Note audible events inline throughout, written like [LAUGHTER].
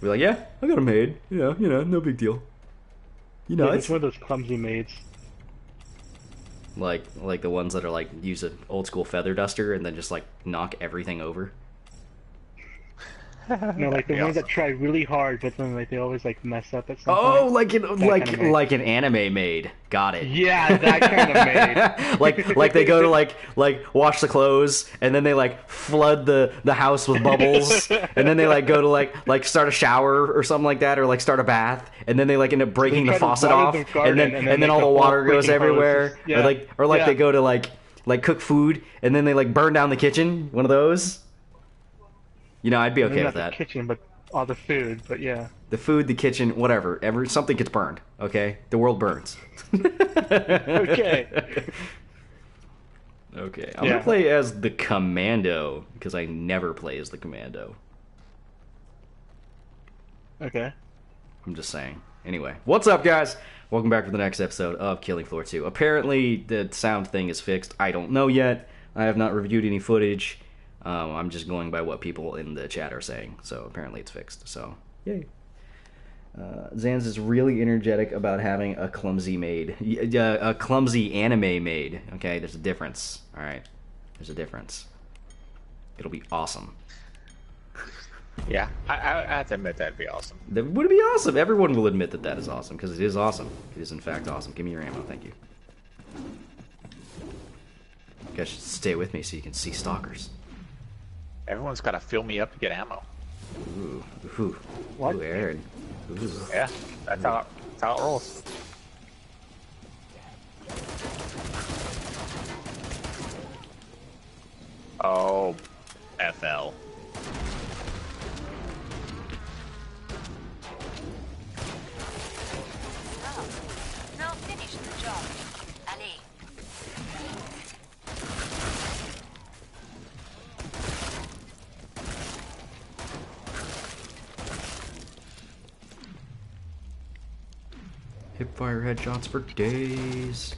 Be like, yeah, I got a maid. Yeah, you know, no big deal. You know, Yeah, it's it's one of those clumsy maids. like like the ones that are like use an old school feather duster and then just like knock everything over. [LAUGHS] No, like the Yeah. ones that try really hard, but then like they always like mess up at some Oh, point. like an like kind of like an anime maid. Got it. Yeah, that kind of maid. [LAUGHS] like like they go to like like wash the clothes and then they like flood the the house with bubbles [LAUGHS] and then they like go to like like start a shower or something like that or like start a bath and then they like end up breaking the faucet off the and then and and then then, all the the water goes everywhere hoses. or Yeah. like or like they go to like like cook food and then they like burn down the kitchen one of those you know I'd be okay Maybe with not that the kitchen, but all the food. But yeah. the food the kitchen whatever ever something gets burned okay the world burns [LAUGHS] Okay. Okay, I'm Yeah. gonna play as the commando because I never play as the commando. Okay. I'm just saying. Anyway, what's up, guys? Welcome back to the next episode of Killing Floor 2. Apparently, the sound thing is fixed. I don't know yet. I have not reviewed any footage. Um, I'm just going by what people in the chat are saying. So apparently, it's fixed. So yay. Uh, Zanz is really energetic about having a clumsy maid, a clumsy anime maid. Okay, there's a difference. All right, there's a difference. It'll be awesome. [LAUGHS] Yeah, I, I, I have to admit that'd be awesome. That would be awesome. Everyone will admit that that is awesome because it is awesome. It is in fact awesome. Give me your ammo, thank you. You guys should stay with me so you can see stalkers. Everyone's got to fill me up to get ammo. Ooh, ooh, What? ooh, Aaron. Ooh. Yeah, that's how, that's how it rolls. Headshots for days.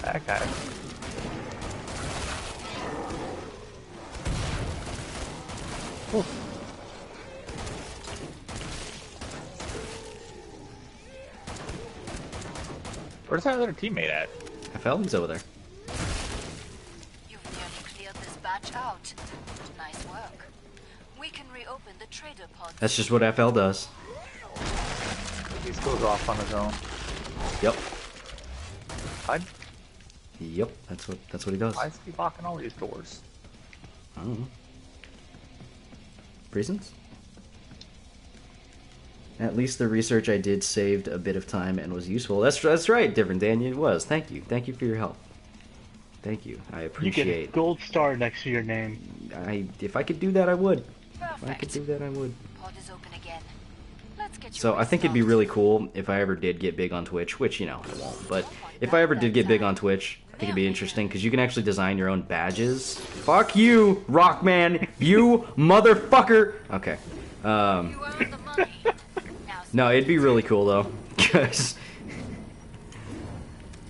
That guy. Where's that other teammate at? FL, he's over there. That's just what FL does. He just goes off on his own. Yep. Why, Yep. That's what that's what he does. why is he locking all these doors? I don't know. Reasons? At least the research I did saved a bit of time and was useful. That's that's right, different Dan. It was. Thank you. Thank you for your help. Thank you. I appreciate. You get a gold star next to your name. I if I could do that, I would. If I could Perfect. do that, I would. Pod is open again. Let's get So I think it'd be really cool if I ever did get big on Twitch, which you know I won't. But if I ever did get big on Twitch, I think it'd be interesting because you can actually design your own badges. Fuck you, Rockman, you [LAUGHS] motherfucker. Okay. Um, You earned the money. Now no, it'd be really cool though, [LAUGHS] because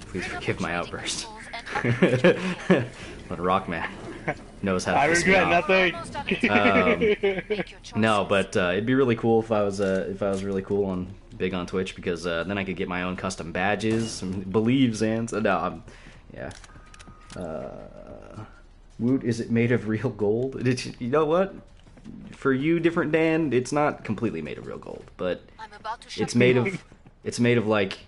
please forgive my outburst. tables and upgrade your [LAUGHS] gear. but Rockman knows how to I piss me regret off. nothing. Almost out of time. Um, [LAUGHS] No, but uh, it'd be really cool if I was uh, if I was really cool on big on Twitch because uh, then I could get my own custom badges. and [LAUGHS] Believe Zans. Uh, no, I'm, yeah. Uh, Woot, is it made of real gold? Did you, you know what? For you, different Dan, it's not completely made of real gold, but I'm about to shut it's made down. of it's made of like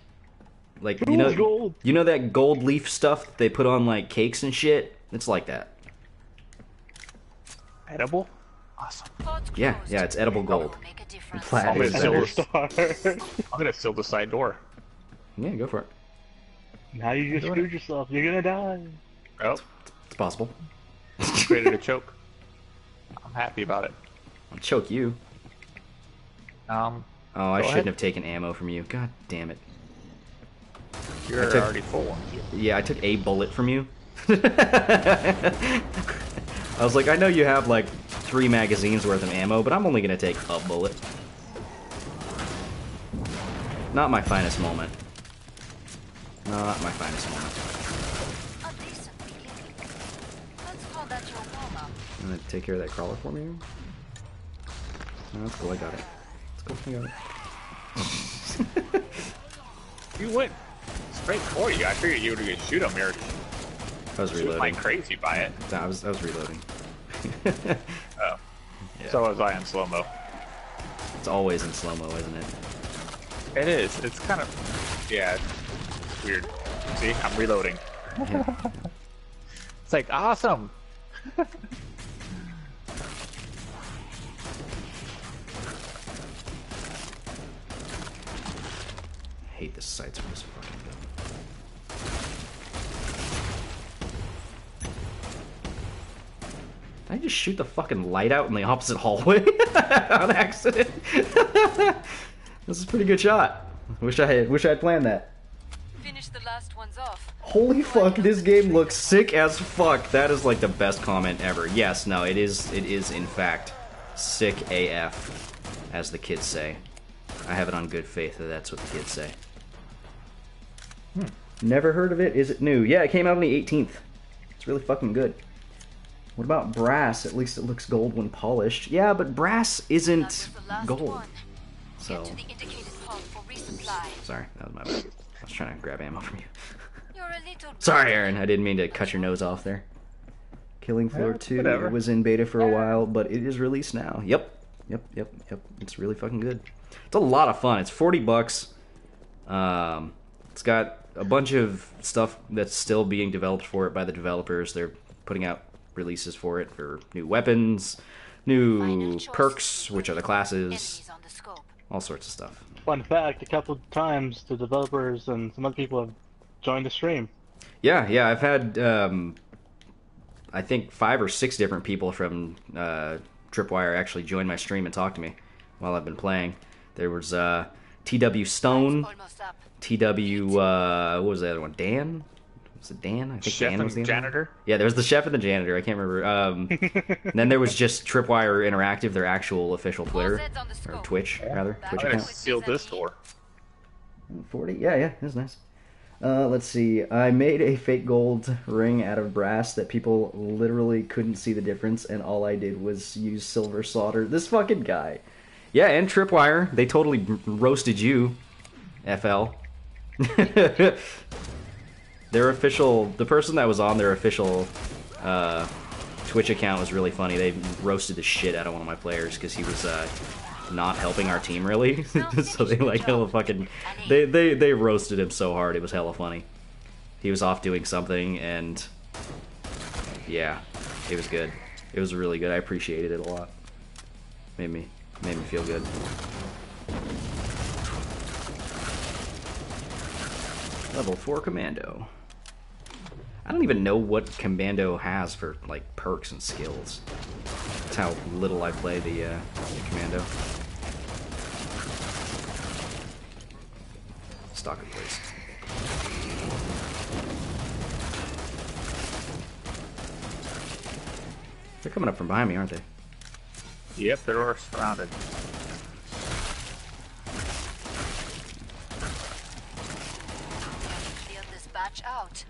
like you know gold. you know that gold leaf stuff that they put on like cakes and shit. It's like that. Edible? Awesome. Yeah, yeah, it's edible gold. Make a difference. Plaid I'm gonna is- seal star. [LAUGHS] I'm gonna seal the side door. Yeah, go for it. now you just screwed yourself. You're gonna die. Oh, It's possible. created a [LAUGHS] choke. I'm happy about it. I'll choke you. Um, Oh, I shouldn't ahead. have taken ammo from you. God damn it. you're took- already full. Yeah, I took a bullet from you. [LAUGHS] I was like, I know you have like three magazines worth of ammo, but I'm only gonna take a bullet. Not my finest moment. Not my finest moment. A decent beginning. call that your warm-up. You wanna take care of that crawler for me? Aaron? No, that's cool. I got it. Let's go. I got it. [LAUGHS] You went straight for you. I figured you were gonna shoot him. You're I was reloading. like crazy by it. Nah, I was I was reloading. [LAUGHS] Oh. Yeah. So was I in slow mo. It's always in slow mo, isn't it? It is. It's kind of yeah. It's weird. See, I'm reloading. Yeah. [LAUGHS] It's like awesome. [LAUGHS] I hate this sights shoot the fucking light out in the opposite [LAUGHS] hallway on accident? [LAUGHS] this is a pretty good shot. Wish I had wish I had planned that. Finish the last ones off. Holy fuck, this game looks sick as fuck. That is like the best comment ever. Yes, no, it is it is in fact sick AF, as the kids say. I have it on good faith that that's what the kids say. Hmm. Never heard of it. Is it new? Yeah, it came out on the 18th. It's really fucking good. What about brass? At least it looks gold when polished. Yeah, but brass That isn't was the last gold. one. So, Get to the indicated pod for resupply. sorry, that was my bad. I was trying to grab ammo from you. [LAUGHS] You're a little Sorry, Aaron. I didn't mean to cut your nose off there. Killing Floor Yeah, 2 whatever. was in beta for a while, but it is released now. Yep. Yep, yep, yep. It's really fucking good. It's a lot of fun. It's 40 bucks. Um, it's got a bunch of stuff that's still being developed for it by the developers. They're putting out releases for it for new weapons, new perks, which are the classes, Enemies on the scope. all sorts of stuff. Fun fact: a couple times the developers and some other people have joined the stream. Yeah, yeah, I've had um, I think five or six different people from uh, Tripwire actually join my stream and talk to me while I've been playing. There was uh, TW Stone, TW uh, what was the other one? Dan? Was it Dan? I think Chef Dan was the and other one. janitor. Yeah, there was the chef and the janitor. I can't remember. Um, and [LAUGHS] then there was just Tripwire Interactive, their actual official Twitter Zeds on the or. Twitch rather, Twitch I'm gonna account. seal this door. 40 yeah yeah that's nice uh, let's see i made a fake gold ring out of brass that people literally couldn't see the difference and all i did was use silver solder this fucking guy yeah and tripwire they totally roasted you fl [LAUGHS] their official the person that was on their official uh, twitch account was really funny. They roasted the shit out of one of my players because he was uh, not helping our team really. [LAUGHS] So they like hella fucking they, they they roasted him so hard it was hella funny. He was off doing something and yeah it was good. It was really good. I appreciated it a lot. Made me made me feel good. Level 4 commando i don't even know what commando has for like perks and skills that's how little i play the, uh, the commando Stalker, please. They're coming up from behind me, aren't they? Yep, they're all surrounded. Clear this batch out.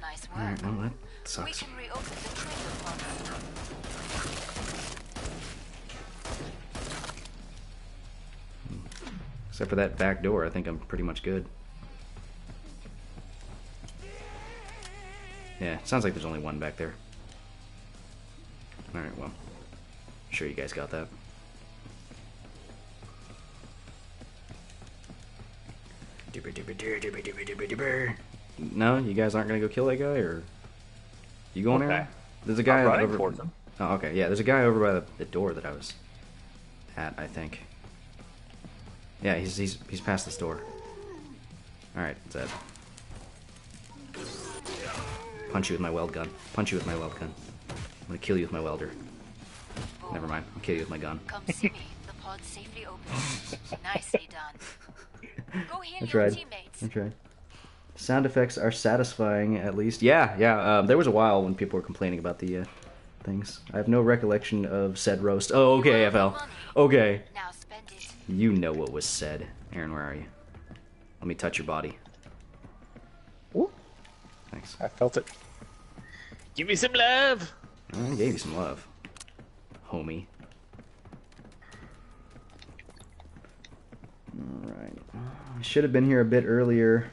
Nice work. Alright, well, that We sucks. can reopen the trader pod. Except for that back door, I think I'm pretty much good. Yeah, sounds like there's only one back there. Alright, well. Sure you guys got that. No, you guys aren't gonna go kill that guy, or you going Okay. there? There's a guy I'm over. Oh, okay. Yeah, there's a guy over by the, the door that I was at. I think. Yeah, he's he's he's past this door. All right, Zed. Punch you with my weld gun. Punch you with my weld gun. I'm gonna kill you with my welder. Never mind. I'll kill you with my gun. Come see me. The pod's safely open. [LAUGHS] Nicely done. Go heal I your tried. teammates. I tried. Sound effects are satisfying, at least. Yeah, yeah. Um, there was a while when people were complaining about the uh, things. I have no recollection of said roast. Oh, okay, FL. Okay. Now. You know what was said. Aaron, where are you? Let me touch your body. Ooh, Thanks. I felt it. Give me some love. I gave you some love, homie. All right. I should have been here a bit earlier.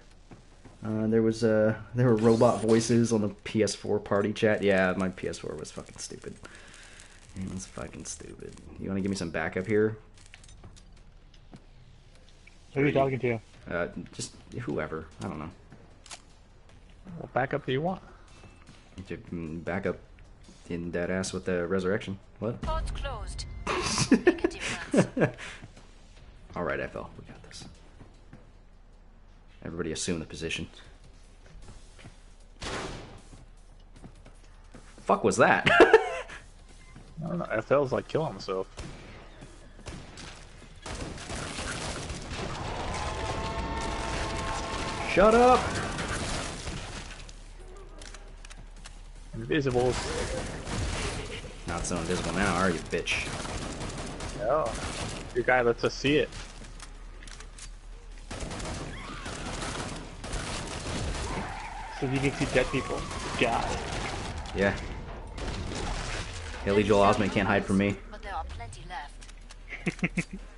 Uh, there was uh, there were robot voices on the PS4 party chat. Yeah, my PS4 was fucking stupid. It was fucking stupid. You want to give me some backup here? Who are you talking to? Uh, just whoever. I don't know. What backup do you want? To mm, back up in that ass with the resurrection. What? Ports closed. Make a difference. All right, FL, we got this. Everybody assume the position. Fuck was that? [LAUGHS] I don't know. FL's like killing himself. Shut up! Invisibles. Not so invisible now, are you, bitch? Oh. Your guy lets us see it. So you can see dead people. God. Yeah. Haley Joel Osment can't hide from me. But there are plenty left. [LAUGHS]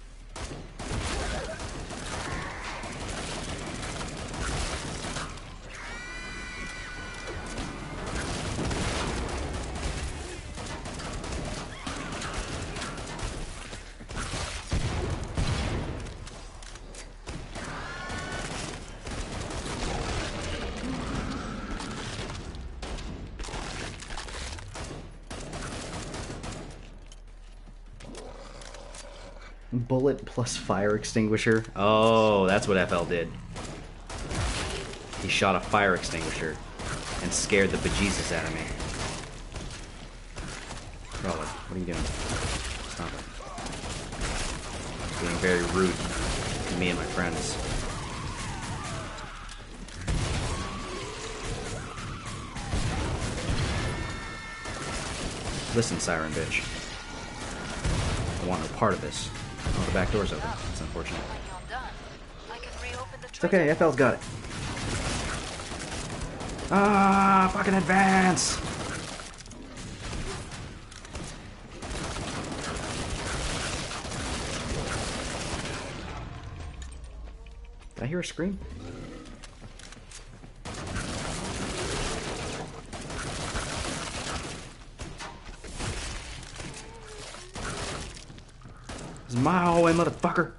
Bullet plus fire extinguisher. Oh, that's what FL did. He shot a fire extinguisher and scared the bejesus out of me. Brother, what are you doing? Stop it. Being very rude to me and my friends. Listen, Siren Bitch. I want no part of this. Oh, the back door's open. It's unfortunate. When you're done, I can reopen the It's okay, FL's got it. Ah, fucking advance! Did I hear a scream? My hallway, motherfucker!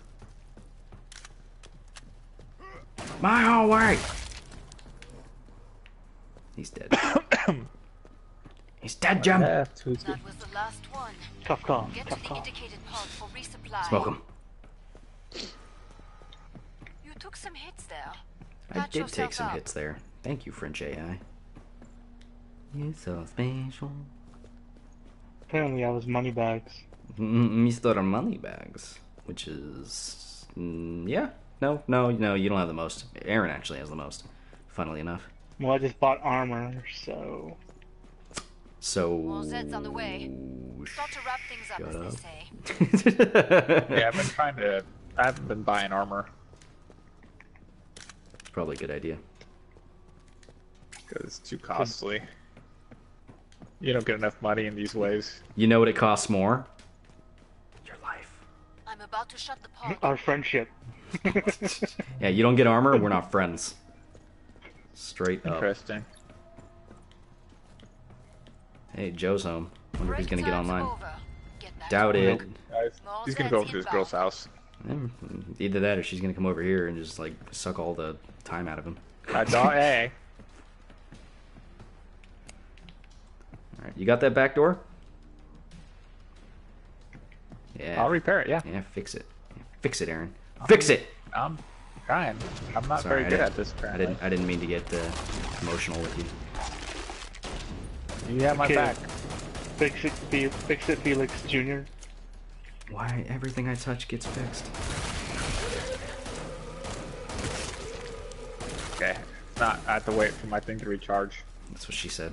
My hallway! He's dead. [COUGHS] He's dead, Jim! Left. That was the last one. Tough call. Get Tough to the call. indicated pod for resupply. Smoke him. You took some hits there. I Patch did take some up. hits there. Thank you, French AI. You're so special. Apparently, I was money bags. Mm, Mr. Moneybags. Which is. Mm, yeah. No, no, no, you don't have the most. Aaron actually has the most. Funnily enough. Well, I just bought armor, so So. More Zeds on the way. Start to wrap things up, as they say. [LAUGHS] Yeah, I've been trying to. I haven't been buying armor Probably a good idea. because it's too costly. You don't get enough money in these ways. You know what it costs more? Your life. I'm about to shut the pod. our friendship. [LAUGHS] Yeah, you don't get armor, we're not friends. Straight up. Interesting. Hey, Joe's home. Wonder if he's gonna get online. over. Get Doubt it. work. Guys, he's gonna go Zeds over to his girl's house. Either that or she's gonna come over here and just like suck all the time out of him. I thought, [LAUGHS] hey, Alright, you got that back door? Yeah. I'll repair it. Yeah, yeah, fix it. Fix it, Aaron. Fix it! I'm trying. I'm not Sorry, very I good didn't- at this. I didn't I didn't mean to get uh, emotional with you. You have my Okay. back. Fix it, Fe- fix it, Felix Jr. Why everything I touch gets fixed? Okay. Not. I have to wait for my thing to recharge. That's what she said.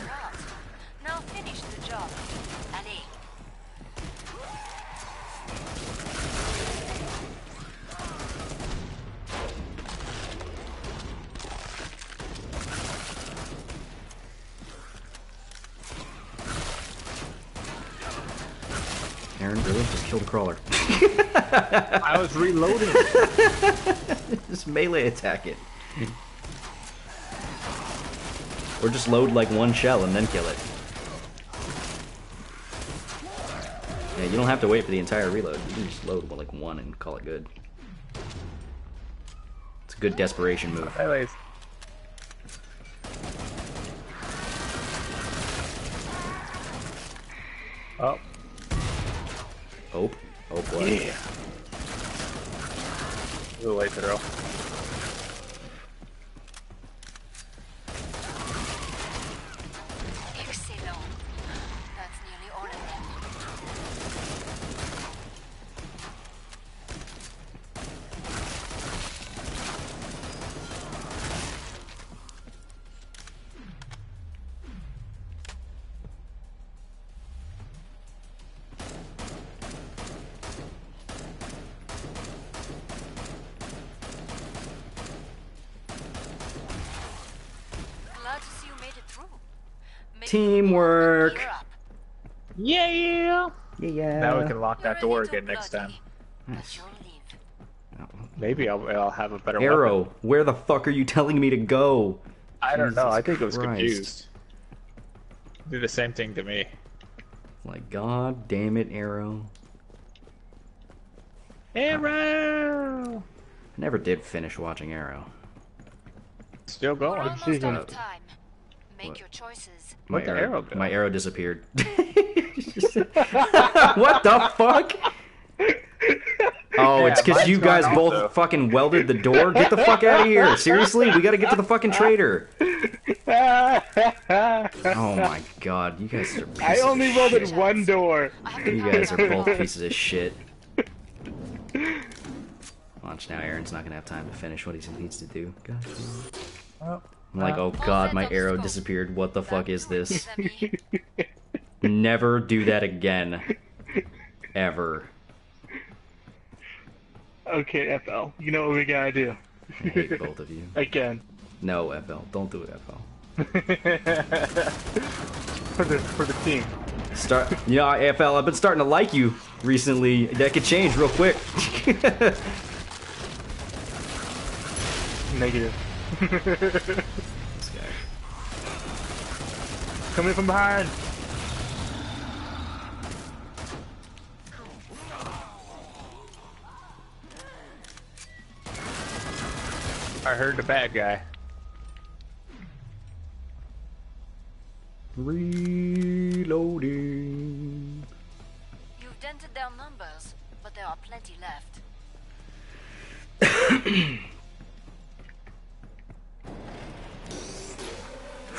Smart. Now finish the job. Allez. Aaron, really? Just kill the crawler. [LAUGHS] I was reloading. [LAUGHS] just melee attack it. or just load like one shell and then kill it. Yeah, you don't have to wait for the entire reload. You can just load like one and call it good. It's a good desperation move. That door again next time. bloody, but you'll live. Maybe I'll, I'll have a better Arrow, weapon. where the fuck are you telling me to go? I don't know. I think it was Christ. confused. Do the same thing to me. Like, god damn it, Arrow. Arrow. I never did finish watching Arrow. Still We're going. almost season. Out of time. Make What? your choices. My Where'd arrow? My arrow disappeared. [LAUGHS] [LAUGHS] what the fuck? Oh, it's because mine's you guys gone both also. fucking welded the door? Get the fuck out of here. Seriously? We gotta get to the fucking trader. [LAUGHS] Oh my god, you guys are pieces I only of welded shit. one door. I have the You guys are both pieces of shit. Watch now, Aaron's not gonna have time to finish what he needs to do. God. Well, I'm like, oh god, my arrow disappeared. What the fuck is this? Is that me? [LAUGHS] [LAUGHS] Never do that again. Ever. Okay, FL. You know what we gotta do. I hate both of you. [LAUGHS] Again. No, FL. Don't do it, FL. for the for the team. Start. You know, FL. I've been starting to like you recently. That could change real quick. Negative. This guy. Coming from behind. I heard the bad guy. Reloading. You've dented their numbers, but there are plenty left.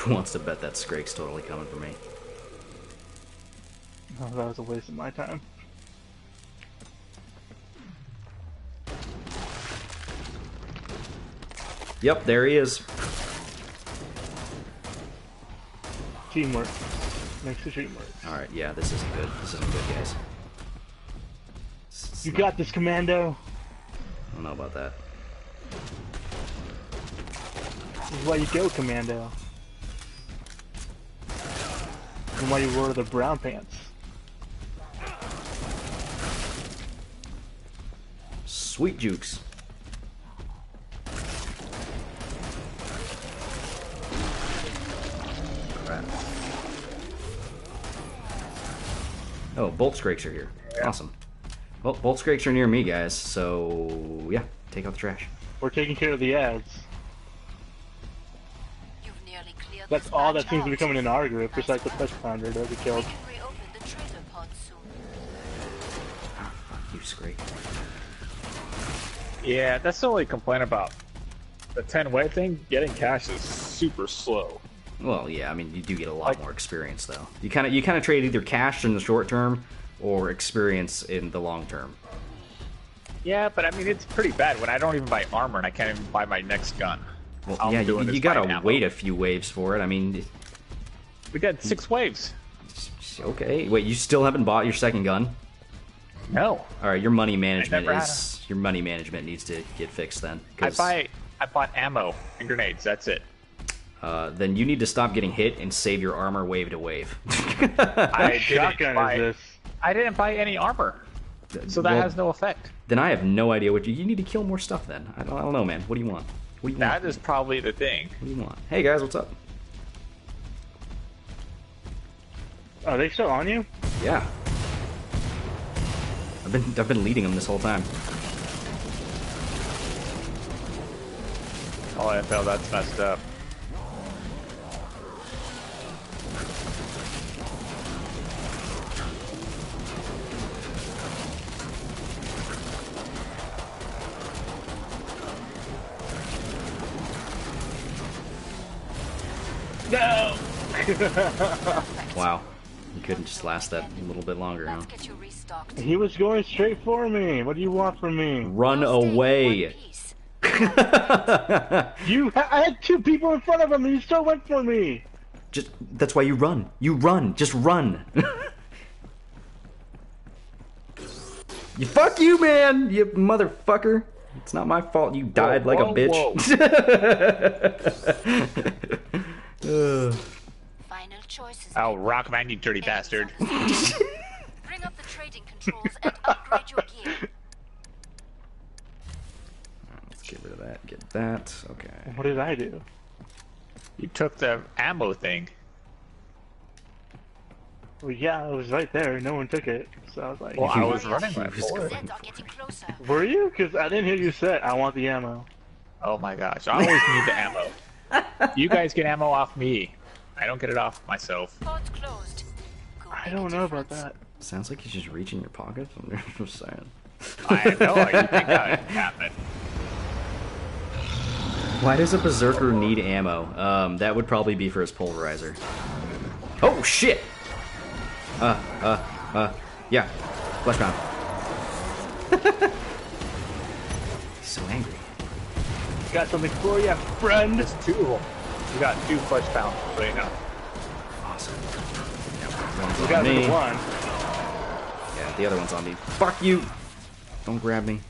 Who [LAUGHS] wants to bet that Scrake's totally coming for me? Oh, that was a waste of my time. Yep, there he is. Teamwork. Makes the dream work. All right, yeah, this isn't good. This isn't good, guys. Is You not- got this, Commando. I don't know about that. This is why you go, Commando. And why you wore the brown pants. Sweet jukes. Crap. Oh, bolt scrakes are here. Awesome. Well, bolt scrakes are near me, guys. So yeah, take out the trash. We're taking care of the ads. That's all that seems to be coming in our group, Nice besides the work. touch pounder that we We killed. can reopen the trader pod soon. Fuck you, scrake. Yeah, that's the only complaint about the 10 way thing. Getting cash is super slow. Well, yeah, I mean, you do get a lot Like- more experience though. You kind of you kind of trade either cash in the short term or experience in the long term. Yeah, but I mean, it's pretty bad when I don't even buy armor and I can't even buy my next gun. Well, I'm yeah, you, you gotta buying wait a few waves for it. I mean, We got six waves. okay. Wait, you still haven't bought your second gun? No. All right, your money management never had is your money management needs to get fixed then. I 'cause, buy I bought ammo and grenades, that's it. Uh, then you need to stop getting hit and save your armor wave to [LAUGHS] wave. I didn't Shotgun buy, is this. I didn't buy any armor, so that Well, has no effect. Then I have no idea what you. You need to kill more stuff. Then I don't. I don't know, man. What do you want? What do want? That is probably the thing. What do you want? Hey guys, what's up? Are they still on you? Yeah. I've been I've been leading them this whole time. Oh, I feel that's messed up. No! [LAUGHS] Wow. You couldn't just last that a little bit longer, huh? Let's get you restocked. He was going straight for me. What do you want from me? Run We'll stay in one away. [LAUGHS] You, ha- I had two people in front of him, and you still went for me. just that's why you run. You run. Just run. [LAUGHS] you fuck you, man. You motherfucker. It's not my fault you died like a whoa, bitch. Ugh. Final choices. Oh, Rockman, you dirty bastard. Bring up the trading controls and upgrade your gear. [LAUGHS] Let's get rid of that. Get that. Okay. What did I do? You took the ammo thing. Well, yeah, it was right there. No one took it. So I was like, Well, I was Warriors running right He was for it. Zeds are getting closer. were you? Because I didn't hear you say, I want the ammo. Oh my gosh, I always need the ammo. You guys get ammo off me. I don't get it off myself. Ports closed. I don't know about that. Sounds like you just reach in your pockets. [LAUGHS] I'm just saying. I know, you think that would happen. Why does a berserker need ammo? Um, that would probably be for his pulverizer. Oh shit! Uh, uh, uh, yeah. Fleshpound. [LAUGHS] He's so angry. Got something for you, friend. There's two of them. You got two flesh pounds right now. Awesome. Yeah, one's You on got me. one. Yeah, the other one's on me. Fuck you! Don't grab me.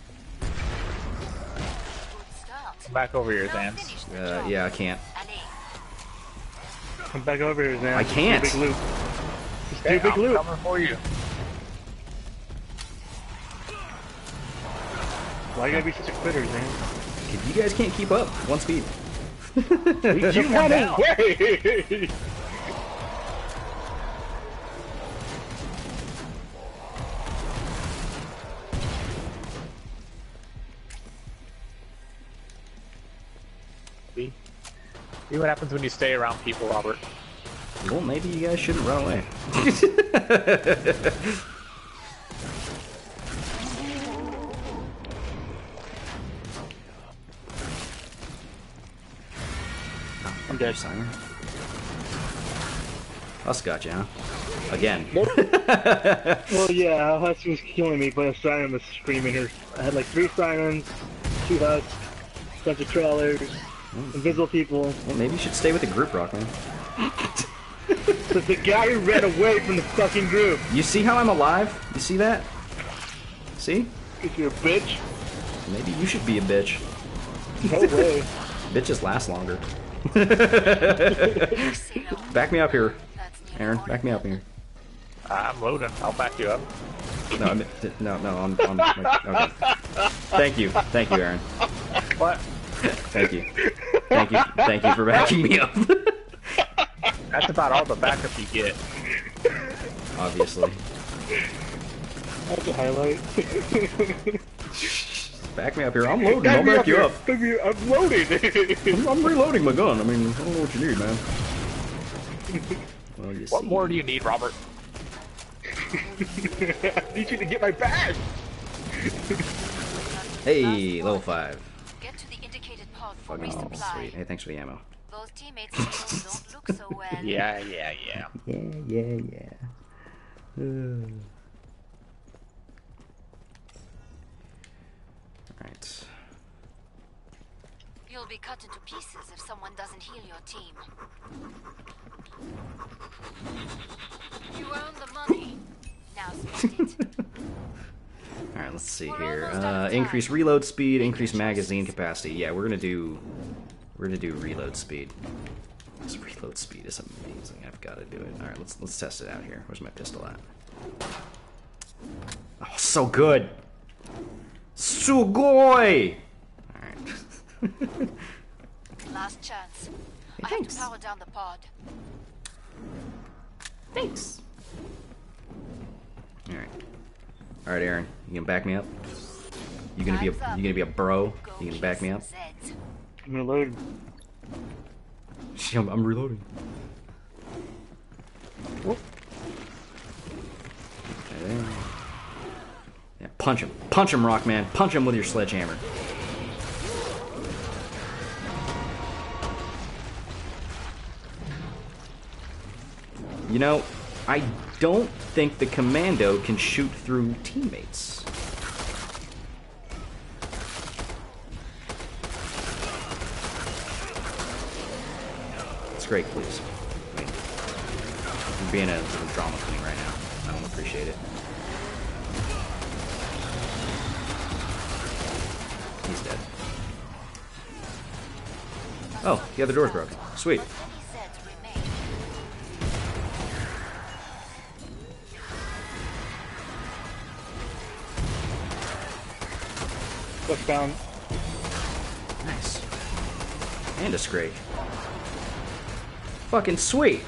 Come back over here, Now Zans. Uh, yeah, I can't. Come back over here, Zan. I can't. Too big loop. It's Hey, too big I'm loop. coming for you. Why you gotta be such a quitter, Zan? You guys can't keep up. One speed. [LAUGHS] You got down. away! See? See what happens when you stay around people, Robert. Well, maybe you guys shouldn't run away. [LAUGHS] I'm dead. Simon. Us got you, huh? Again. [LAUGHS] Well, [LAUGHS] yeah, Husk was killing me, but a siren was screaming her. I had like three sirens, two husks, bunch of crawlers, hmm. invisible people. Well, maybe you should stay with the group, Rockman. But [LAUGHS] the guy who ran away from the fucking group. You see how I'm alive? You see that? See? Cause you're a bitch. Maybe you should be a bitch. No way. Bitches last longer. Zero. [LAUGHS] Back me up here, Aaron. Back me up here. I'm loading. I'll back you up. No, I'm, no, no. I'm, I'm, okay. Thank you, thank you, Aaron. What? Thank you, thank you, thank you for backing me up. That's about all the backup you get. Obviously, That's a highlight. [LAUGHS] back me up here. I'm loading. I'll back you up. Baby, I'm loading. I'm, [LAUGHS] I'm reloading my gun. I mean, I don't know what you need, man. Well, you What see. more do you need, Robert? [LAUGHS] I need you to get my badge. Hey, level five. Get to the indicated pod for Fucking oh, resupply. sweet. Hey, thanks for the ammo. Those teammates don't look so [LAUGHS] well. Yeah, yeah, yeah. Yeah, yeah, yeah. [SIGHS] [SIGHS] [SIGHS] Alright. Be cut into pieces if someone doesn't heal your team. You earned the money. Now spend it. [LAUGHS] Alright, let's see We're here. Uh, increase reload speed, increase magazine capacity. Yeah, we're gonna do. We're gonna do reload speed. This reload speed is amazing. I've got to do it. All right, let's let's test it out here. Where's my pistol at? Oh, so good. Sugoi! Alright. [LAUGHS] Last chance. Hey, I have to power down the pod. Thanks. Alright. Alright, Aaron. You gonna back me up? You gonna be a up. you gonna be a bro? Go You gonna back me up? Zeds. I'm reloading. [LAUGHS] I'm, I'm reloading. Whoop. Yeah, punch him. Punch him, Rockman. Punch him with your sledgehammer. You know, I don't think the commando can shoot through teammates. It's great, please. I mean, you're being a little drama queen right now. I don't appreciate it. He's dead. Oh, yeah, the door's broken. Sweet. Fleshpound. Nice. And a scrake. Fucking sweet.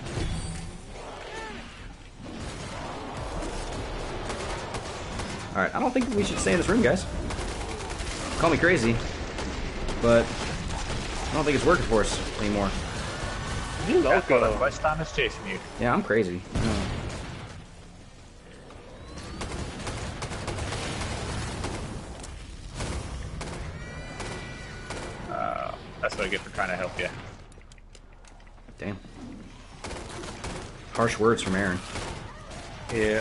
Alright, I don't think we should stay in this room, guys. Call me crazy, but I don't think it's working for us anymore. You That's what loco. West Tom is chasing you. Yeah, I'm crazy. No. That's trying to help you. Damn. Harsh words from Aaron. Yeah.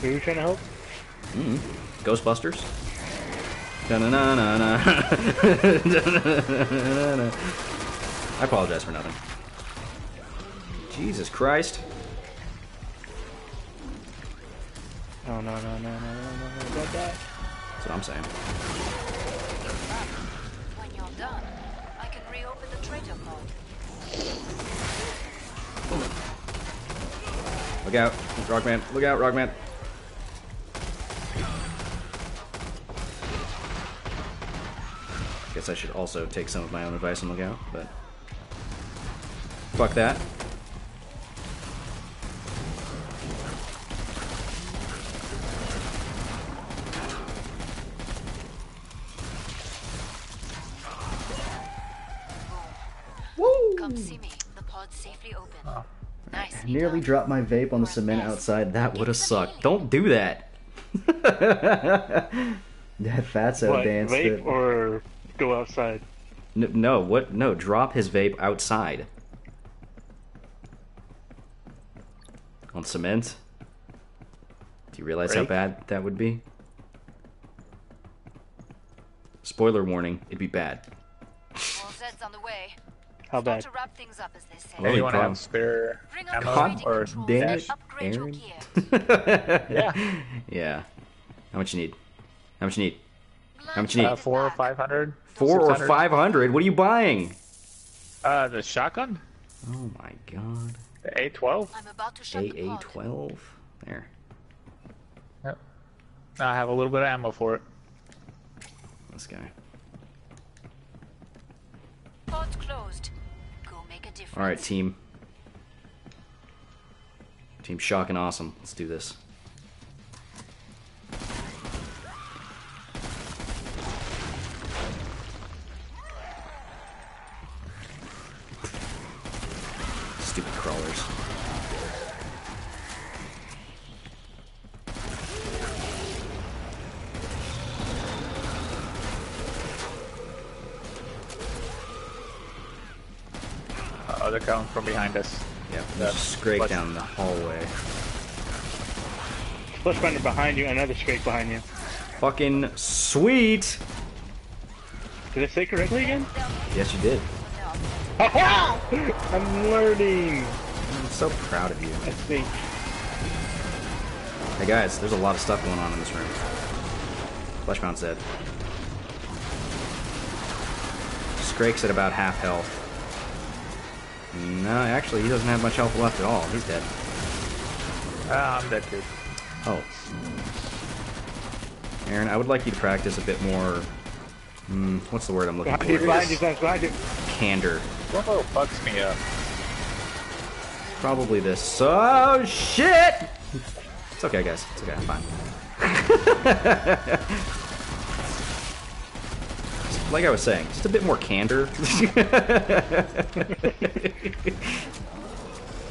Who are you trying to help? Mm-hmm. Ghostbusters. Da-na-na-na-na. [LAUGHS] Da-na-na-na-na. I apologize for nothing. Jesus Christ. I'm saying. When you're done, I can reopen the trader pod. Look out, Rockman. Look out, Rockman. Guess I should also take some of my own advice and look out, but. Fuck that. Nearly dropped my vape on the cement outside. That would have sucked. Don't do that. [LAUGHS] that fatso What? dance. Vape that- or go outside? N- no, what? No, drop his vape outside. On cement? Do you realize how bad that would be? Spoiler warning, it'd be bad. More Zeds on the way. How Start bad? to wrap things up, as they say. Holy Anyone crap. have spare Bring ammo or controls damn it, Aaron. [LAUGHS] yeah, yeah. How much you need? How much you need? How much you need? uh, four or five hundred. Four or five hundred? What are you buying? Uh, the shotgun, Oh my god. the A twelve. I'm about to shut the AA twelve? There. Yep. I have a little bit of ammo for it. This guy. Pod's closed. Go make a difference. Alright, team. Team Shock and Awesome. Let's do this. Stupid crawlers. They're coming from behind us. Yeah, there's a scrake down the hallway. Flesh binder behind you, another scrake behind you. Fucking sweet! Did I say correctly again? Yes, you did. [LAUGHS] I'm learning. I'm so proud of you. I think. Hey guys, there's a lot of stuff going on in this room. Fleshpound's dead. Scrake's at about half health. No, actually, he doesn't have much health left at all. He's dead. Ah, I'm dead too. Oh. Aaron, I would like you to practice a bit more. Mm, what's the word I'm looking Behind for? behind you, Sans, behind you. Candor. Whoa, fucks me up. Probably this. Oh shit! It's okay, guys. It's okay. I'm fine. [LAUGHS] like I was saying, just a bit more candor. [LAUGHS] hey,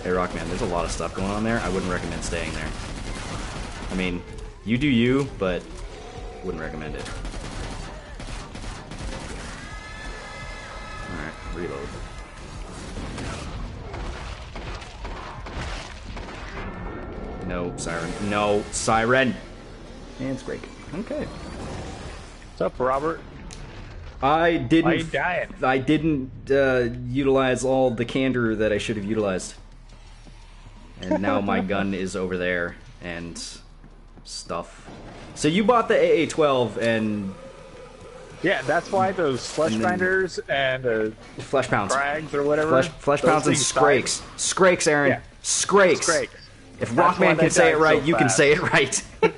Rockman, there's a lot of stuff going on there. I wouldn't recommend staying there. I mean, you do you, but wouldn't recommend it. Alright, reload. No, Siren. No, Siren! Hands break. Okay. What's up, Robert? I didn't. Why you dying? I didn't uh, utilize all the candor that I should have utilized, and now my [LAUGHS] gun is over there and stuff. So you bought the AA-12 and Yeah, that's why those flesh And grinders and uh, Fleshpounds, frags or whatever. flesh, Fleshpounds and scrakes, scrakes, Aaron, Yeah. scrakes. Scrakes. If That's Rockman can say it right, so you can say it right. [LAUGHS]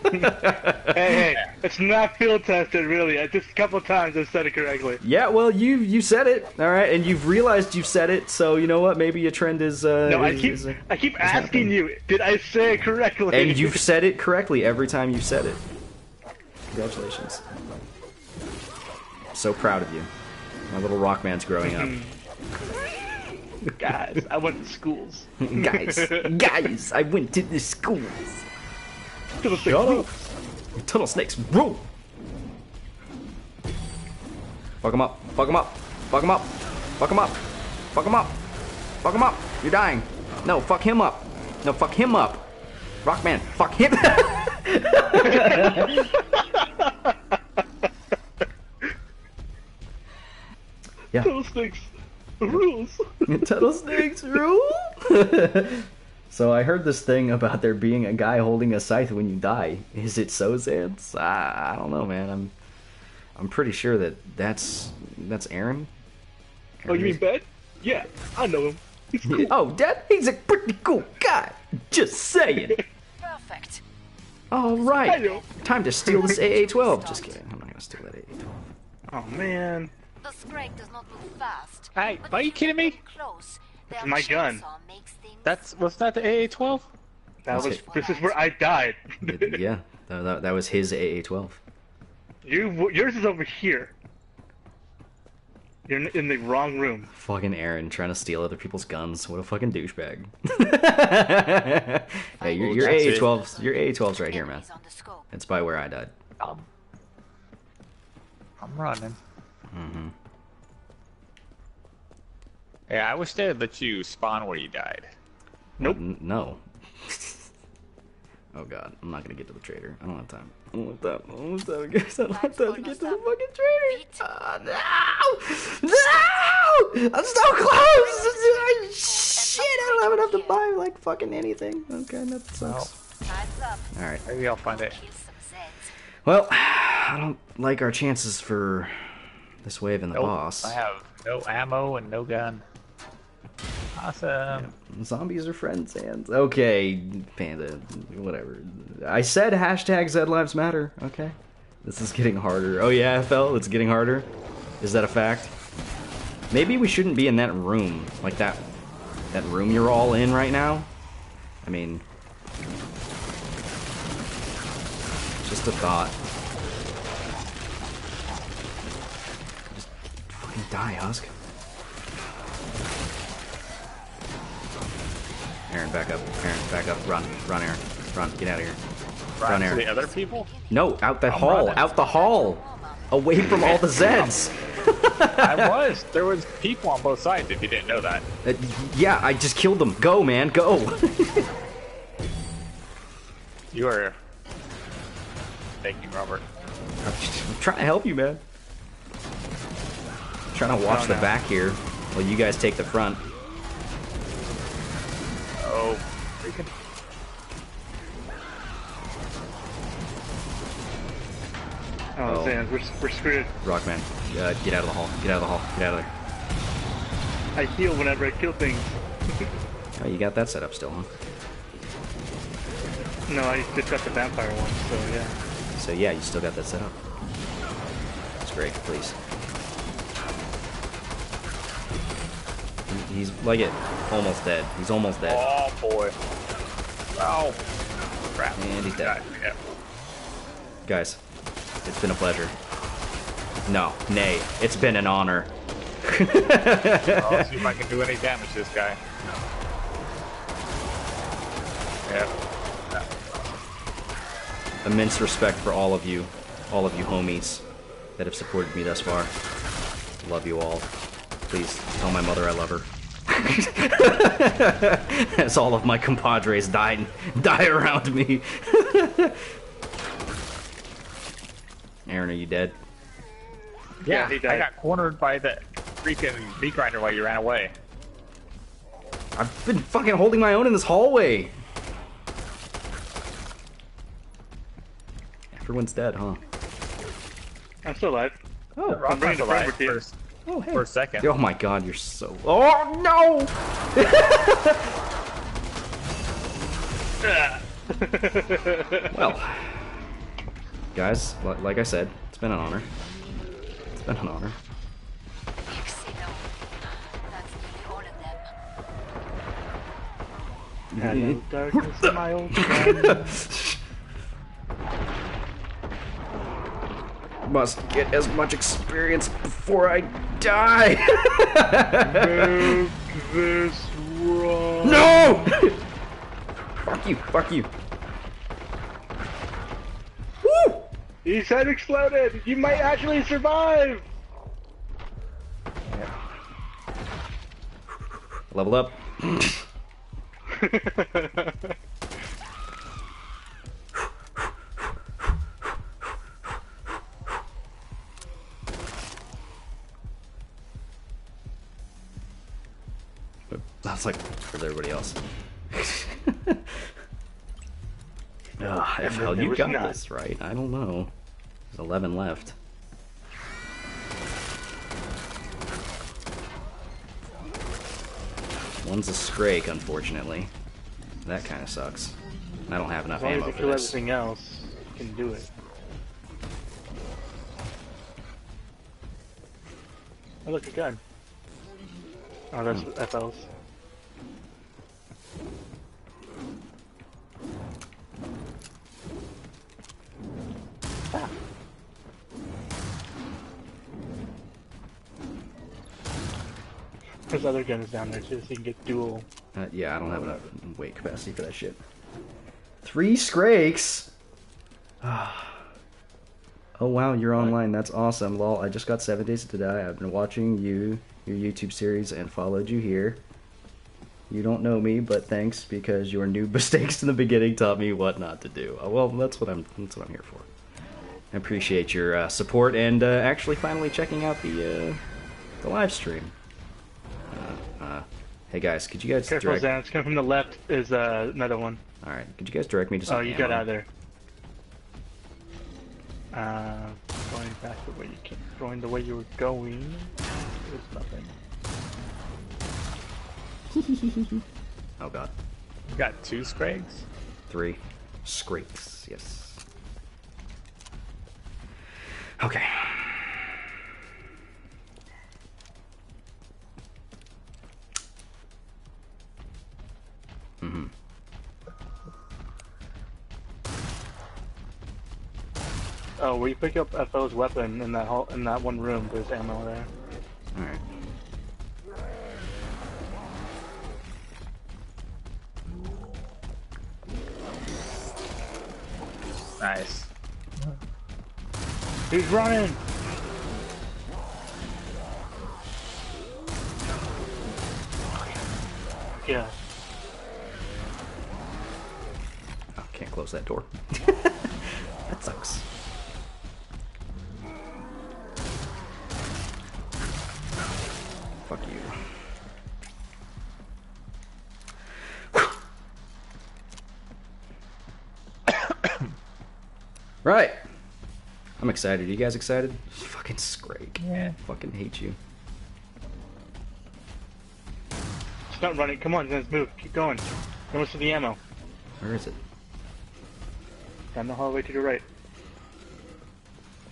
Hey, hey, it's not field tested, really. I just a couple times I've said it correctly. yeah, well, you you said it, all right, and you've realized you've said it. So you know what? Maybe a trend is. Uh, No, I keep is, uh, I keep is happening. asking you, did I say it correctly? And you've said it correctly every time you've said it. Congratulations. So proud of you. My little Rockman's growing up. [LAUGHS] guys, I went to schools. [LAUGHS] guys, guys, I went to the schools. Shut up. Tunnel snakes, rule. Fuck him up, fuck him up, fuck him up, fuck him up, fuck him up, fuck him up. You're dying. No, fuck him up. No, fuck him up. Rockman, fuck him. [LAUGHS] yeah. Those things rules. [LAUGHS] Tunnel snakes rule. [LAUGHS] so I heard this thing about there being a guy holding a scythe when you die. Is it so, Sans? I, I don't know, man. I'm I'm pretty sure that that's that's Aaron. Oh, you mean Ben? Yeah, I know him. He's cool. Oh, Dad, he's a pretty cool guy. Just saying. [LAUGHS] Perfect. All I right, know. time to steal this AA-12. Just kidding. I'm not gonna steal that AA-12. Oh man, The Scrake does not move fast. Hey, but are you kidding me? Close, my gun. makes things That's was that the AA-12? that was. Okay. This is where I died. yeah, that, that, that was his AA-12. You, yours is over here. You're in- in the wrong room. Fucking Aaron trying to steal other people's guns. What a fucking douchebag. [LAUGHS] hey, your, your AA-12's your AA-12's right here, man. enemies on the scope. It's by where I died. Um, I'm running. Mm-hmm. Yeah, I wish they'd let you spawn where you died. Nope. N- no. [LAUGHS] oh god, I'm not gonna get to the trader. I don't have time. I don't have time. I don't have time, guys. I don't have time to get to the fucking trader. Ah, no! No! I'm so close! [LAUGHS] Shit, I don't have enough to buy like fucking anything. Okay, that sucks. Time's. All right. Maybe I'll find it. Kill some Zeds. Well, [SIGHS] I don't like our chances for this wave and the Nope, boss. I have no ammo and no gun. Awesome. Zombies are friends, and okay, Panda, whatever. I said hashtag Zed Lives Matter. Okay, this is getting harder. Oh yeah, FL, it's getting harder. Is that a fact? Maybe we shouldn't be in that room, like that, that room you're all in right now. I mean, just a thought. Just fucking die, Husk. Aaron, back up. Aaron, back up. Run. Run, Aaron. Run. Get out of here. Run Run, Aaron. the other people? No, out the I'm hall. running. Out the hall. Away from all the [LAUGHS] Zeds. I [LAUGHS] was. There was people on both sides. If you didn't know that. Uh, yeah, I just killed them. Go, man. Go. You are. Thank you, Robert. [LAUGHS] I'm trying to help you, man. I'm trying to watch Oh, the back here while you guys take the front. Oh, freaking. Oh, Oh. Sans, we're, we're screwed. Rockman, uh, get out of the hall. Get out of the hall. Get out of there. I heal whenever I kill things. [LAUGHS] Oh, you got that set up still, huh? No, I just got the vampire one, so yeah. So yeah, you still got that set up. That's great, please. He's like it, almost dead. He's almost dead. Oh boy. Oh. Crap. And he's dead. Yeah. Guys, it's been a pleasure. No, nay, it's been an honor. [LAUGHS] I'll see if I can do any damage to this guy. Yeah. Immense respect for all of you, all of you homies that have supported me thus far. Love you all. Please tell my mother I love her. [LAUGHS] As all of my compadres die die around me. [LAUGHS] Aaron, are you dead? Yeah, he I got cornered by the freaking meat grinder while you ran away. I've been fucking holding my own in this hallway. Everyone's dead, huh? I'm still alive. Oh, I'm ready to alive fight with you. for, s- oh, hey. for a second. Oh my god, you're so. Oh no! [LAUGHS] well, guys, like I said, it's been an honor. It's been an honor. Ixino. That's nearly all of them. Hello, darkness, my old friend. Must get as much experience before I die. Make this wrong. no! [LAUGHS] fuck you! Fuck you! Woo! His head exploded. You might actually survive. Level up. [LAUGHS] [LAUGHS] That's like for everybody else. [LAUGHS] And FL, you got not. this, right? I don't know. There's 11 left. One's a Scrake, unfortunately. That kind of sucks. I don't have enough As long as ammo you for kill this. everything else, you can do it. Oh, look, a gun. Oh, that's Hmm. FL's. Other guns down there too, so you can get dual. Uh, yeah, I don't have enough weight capacity for that shit. Three Scrakes! [SIGHS] oh wow, you're online. That's awesome. Lol, I just got Seven Days to Die. I've been watching you, your YouTube series, and followed you here. You don't know me, but thanks because your new [LAUGHS] mistakes in the beginning taught me what not to do. Uh, well, that's what I'm. That's what I'm here for. I appreciate your uh, support and uh, actually finally checking out the uh, the live stream. Hey guys, could you guys Careful, direct? Zan. It's coming from the left. Is uh, another one. All right, could you guys direct me to some Oh, you got out of there. Uh, going back the way you came, going the way you were going. There's nothing. [LAUGHS] Oh god, You got two Scrakes? three scrakes. Yes. Okay. Oh, where you pick up FO's weapon in that hall, in that one room, there's ammo there. All right. Nice. He's running. Yeah. Oh, can't close that door. [LAUGHS] that sucks. Right. I'm excited. Are you guys excited? Fucking Scrake. Yeah. Fucking hate you. Stop running. Come on, let's move. Keep going. Almost to the ammo. Where is it? Down the hallway to the right.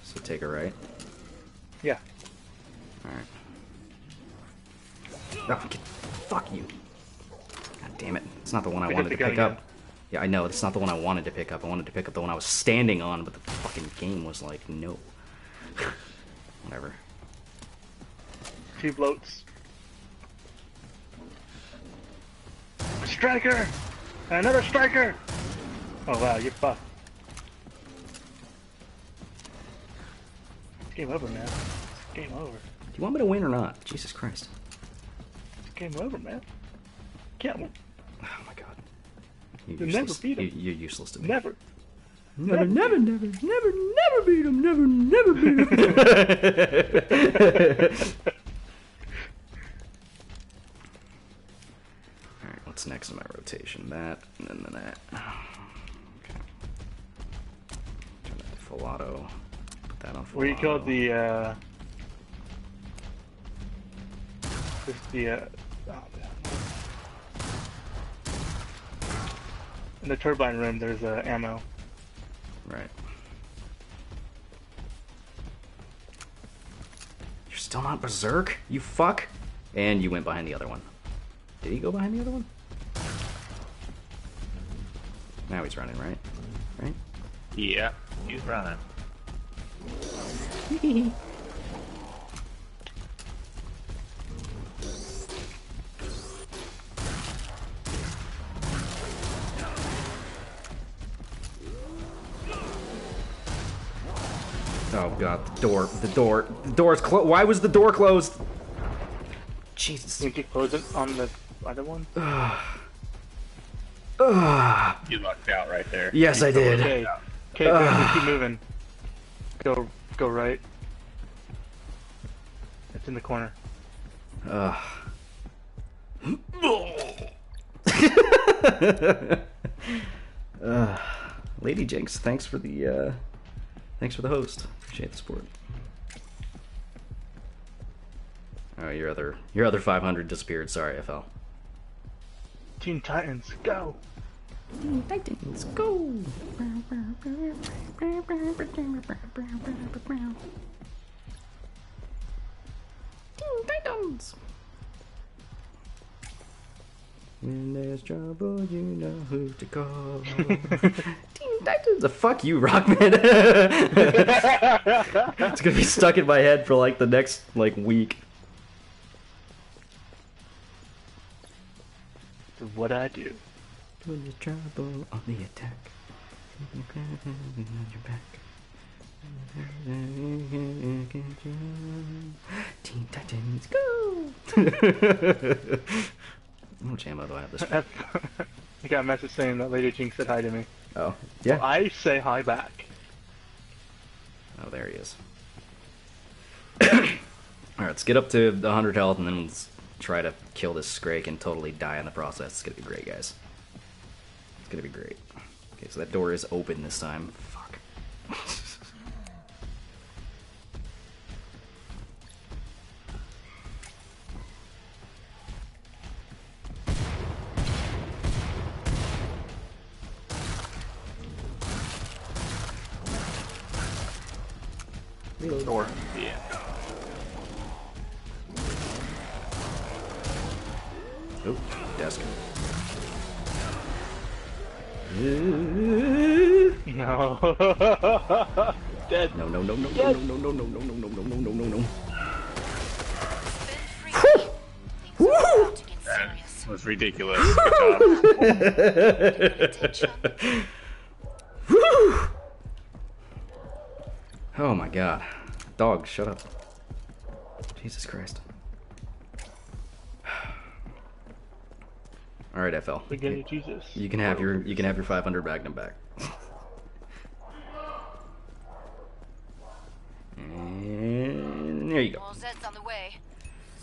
So take a right. Yeah. Alright. Oh, fuck you. God damn it. It's not the one I Pick wanted to pick up. Yeah, I know. It's not the one I wanted to pick up. I wanted to pick up the one I was standing on, but the fucking game was like, no. [LAUGHS] Whatever. Two bloats. Striker! Another striker! Oh wow, you're fucked. It's game over, man. It's game over. Do you want me to win or not? Jesus Christ. It's game over, man. Can't win. [SIGHS] Oh my god. You're You'll never useless. beat him. You, you're useless to me. Never. Never, never, never, never, never beat him. Never, never beat him. [LAUGHS] Alright, what's next in my rotation? That, and then that. [SIGHS] Okay. Turn that to full auto. Put that on full Where you auto. killed the, uh... This the, uh... Oh, man. In the turbine room, there's uh, ammo. Right. You're still not Berserk? You fuck? And you went behind the other one. Did he go behind the other one? Now he's running, right? Right? Yeah, he's running. [LAUGHS] Oh god, the door, the door, the door's closed. Why was the door closed? Jesus. You can close it on the other one? [SIGHS] You lucked out right there. Yes, I did. Okay. Okay, so keep moving. Go, go right. It's in the corner. Ugh. [LAUGHS] uh, Lady Jinx, thanks for the uh, thanks for the host. Appreciate the support. Oh, your other your other 500 disappeared. Sorry, FL. Teen Titans, go! Teen Titans, go! Teen Titans. When there's trouble, you know who to call. Teen Titans. Uh, fuck you, Rockman. [LAUGHS] it's gonna be stuck in my head for like the next like week. What I do. When there's trouble on the attack. On your back. Teen Titans, go! [LAUGHS] How much ammo do I have this? [LAUGHS] I got a message saying that Lady Jinx said hi to me. Oh, yeah. I say hi back. Oh, there he is. [CLEARS THROAT] Alright, let's get up to 100 health and then let's try to kill this Scrake and totally die in the process. It's gonna be great, guys. It's gonna be great. Okay, so that door is open this time. Fuck. [LAUGHS] no, no, no, no, no, no, no, no, no, no, no, no, That was ridiculous. Good job. Attention. [LAUGHS] Oh my god. Dog, shut up. Jesus Christ. [SIGHS] Alright, FL. Beginning Jesus. You can have your you can have your 500 Magnum back. And there you go. All Zed's on the way.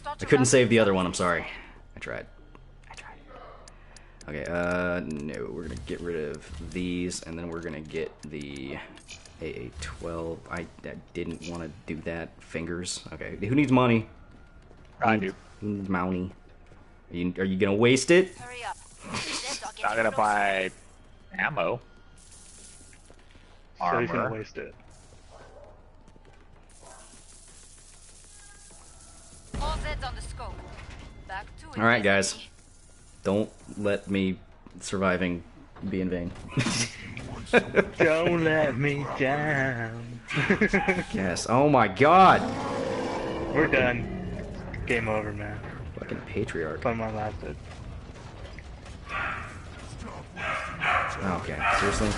Start I couldn't save the other one. I'm sorry. I tried. I tried. Okay. Uh, no. We're gonna get rid of these, and then we're gonna get the AA12. I, I didn't want to do that. Fingers. Okay. Who needs money? I do. Who needs money? Are you, are you gonna waste it? Hurry up. Zeds are Not gonna buy ammo. So he's gonna waste it. All Zeds on the scope. Back to it. All right, guys. Don't let me surviving be in vain. [LAUGHS] Don't let me down. [LAUGHS] yes. Oh my god. We're done. Game over, man. Fucking patriarch. Fun one lasted. Oh, okay. Seriously?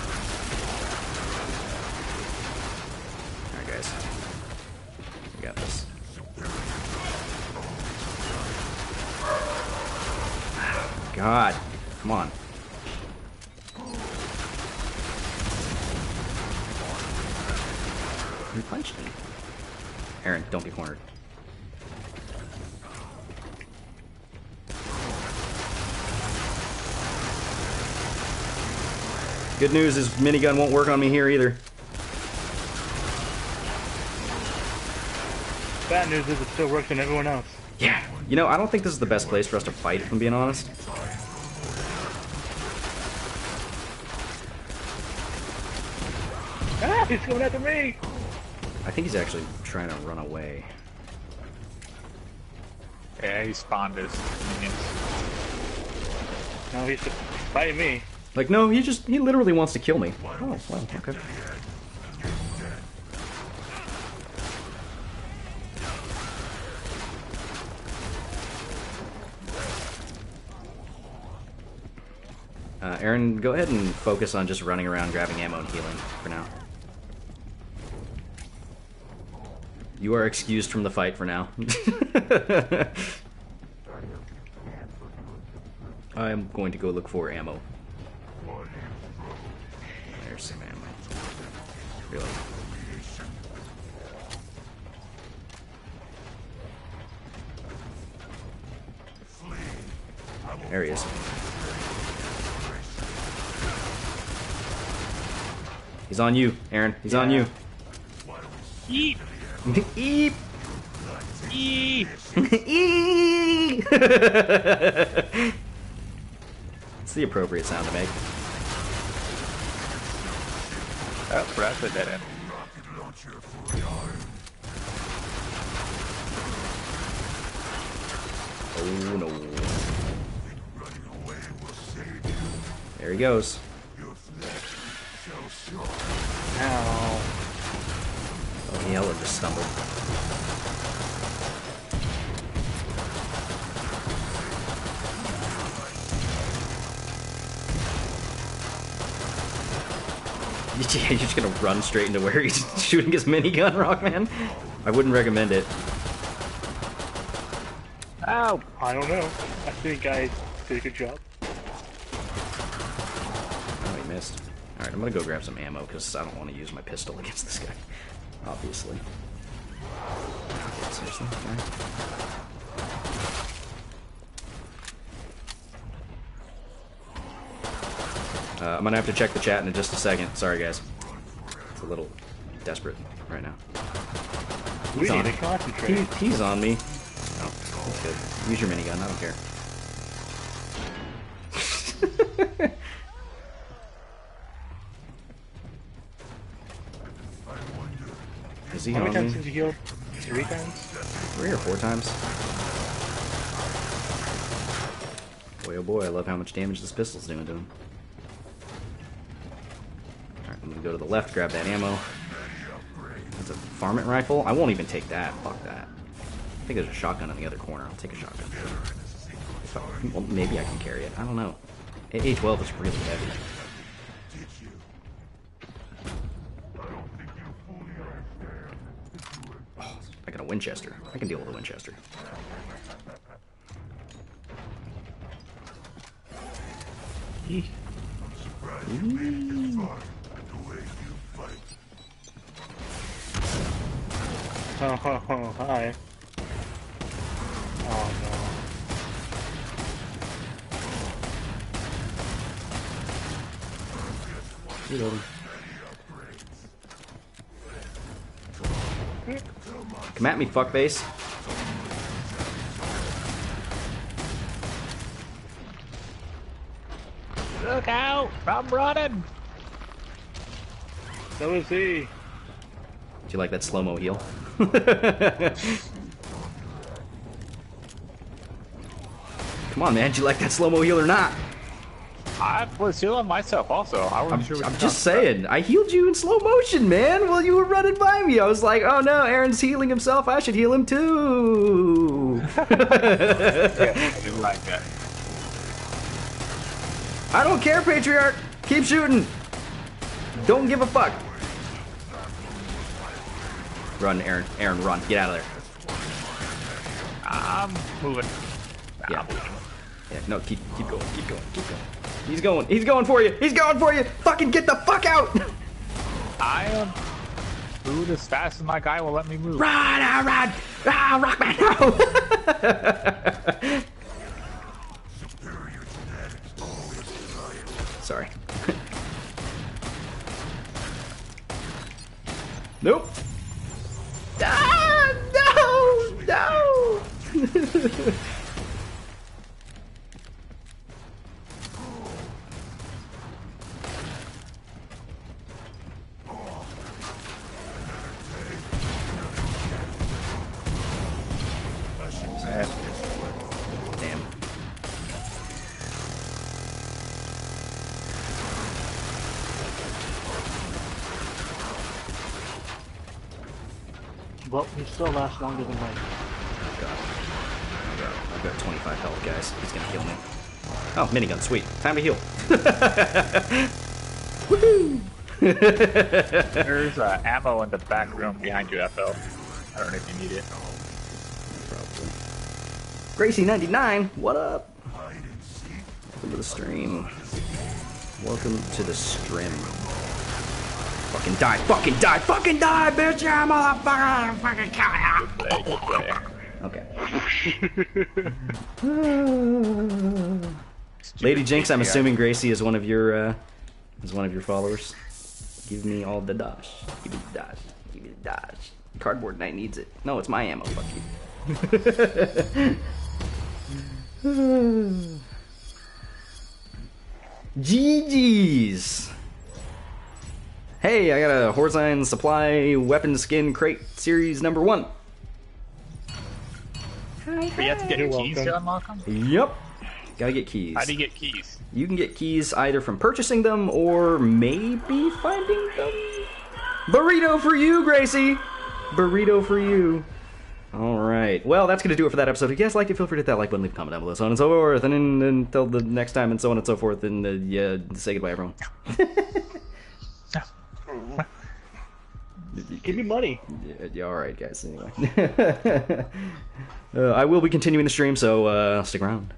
Alright, guys. We got this. God. Come on. You punched me. Aaron, don't be cornered. Good news is minigun won't work on me here either. Bad news is it still works on everyone else. Yeah. You know, I don't think this is the best place for us to fight, if I'm being honest. He's coming after me! I think he's actually trying to run away. Yeah, he spawned his minions. No, he's fighting me. Like, no, he just, he literally wants to kill me. Oh, well, okay. Uh, Aaron, go ahead and focus on just running around, grabbing ammo, and healing for now. You are excused from the fight for now. [LAUGHS] I am going to go look for ammo. There's some ammo. Really? There he is. He's on you, Aaron. He's on you. Eep! Eep! Eep! [LAUGHS] Eep! It's the appropriate sound to make. Oh, Brad's a dead end. Oh no. There he goes. Ow. Hella just stumbled. [LAUGHS] Yeah, you're just gonna run straight into where he's [LAUGHS] shooting his minigun, Rockman? I wouldn't recommend it. Ow! I don't know. I think I did a good job. Oh, he missed. Alright, I'm gonna go grab some ammo because I don't want to use my pistol [LAUGHS] against this guy. Obviously. Seriously? Okay. Uh, I'm gonna have to check the chat in just a second. Sorry, guys. It's a little desperate right now. We He's need on. to He, concentrate. he's on me. Oh, that's good. Use your minigun. I don't care. [LAUGHS] Is he How many times me? did you heal? Three times? Three or four times. Boy, oh boy, I love how much damage this pistol's doing to him. Alright, I'm gonna go to the left, grab that ammo. That's a varmint rifle? I won't even take that. Fuck that. I think there's a shotgun in the other corner. I'll take a shotgun. Well, maybe I can carry it. I don't know. A12 is really heavy. Oh, I got a Winchester. I can deal with a Winchester. Oh, hi. Oh no. Reloading. Come at me, fuckface. Look out! I'm running! So is he. Do you like that slow-mo heal? [LAUGHS] Come on, man. Do you like that slow-mo heal or not? I was healing myself also. I I'm, sure I'm just saying. I healed you in slow motion, man. While you were running by me, I was like, "Oh no, Aaron's healing himself. I should heal him too." [LAUGHS] Yeah, I do like that. I don't care, Patriarch. Keep shooting. Don't give a fuck. Run, Aaron. Aaron, run. Get out of there. I'm moving. Yeah. Moving. Yeah, no, keep keep going, keep going, keep going. He's going, he's going for you, he's going for you! Fucking get the fuck out! I am moved as fast as my guy will let me move. run, ah, run! Ah, Rockman, no! [LAUGHS] Sorry. [LAUGHS] nope. Ah, no, no! [LAUGHS] Damn. Well, he still lasts longer than Mike. I've got 25 health, guys. He's gonna heal me. Oh, minigun, sweet. Time to heal. [LAUGHS] Woohoo! [LAUGHS] There's uh, ammo in the back room behind you, FL. I don't know if you need it. Gracie99, what up? Welcome to the stream. Welcome to the stream. Fucking die, fucking die, fucking die, bitch! Yeah, motherfucker! Fucking kill ya! Play, good play. Okay. [LAUGHS] Lady Jinx, I'm assuming Gracie is one of your uh, is one of your followers. Give me all the dash. Give me the dash. Give me the dash. Cardboard Knight needs it. No, it's my ammo. Fuck you. [LAUGHS] [LAUGHS] GG's. Hey, I got a Horzine Supply Weapon Skin Crate Series number one. But you have to get You're keys welcome. to unlock them? Yep. Gotta get keys. How do you get keys? You can get keys either from purchasing them or maybe finding them. Burrito for you, Gracie! Burrito for you. Alright. Well, that's going to do it for that episode. If you guys liked it, feel free to hit that like button, leave a comment down below, so on and so forth. And then, until the next time, and so on and so forth. And uh, yeah, say goodbye, everyone. [LAUGHS] Give me money. Yeah, yeah, alright, guys. Anyway. [LAUGHS] uh, I will be continuing the stream, so uh, stick around.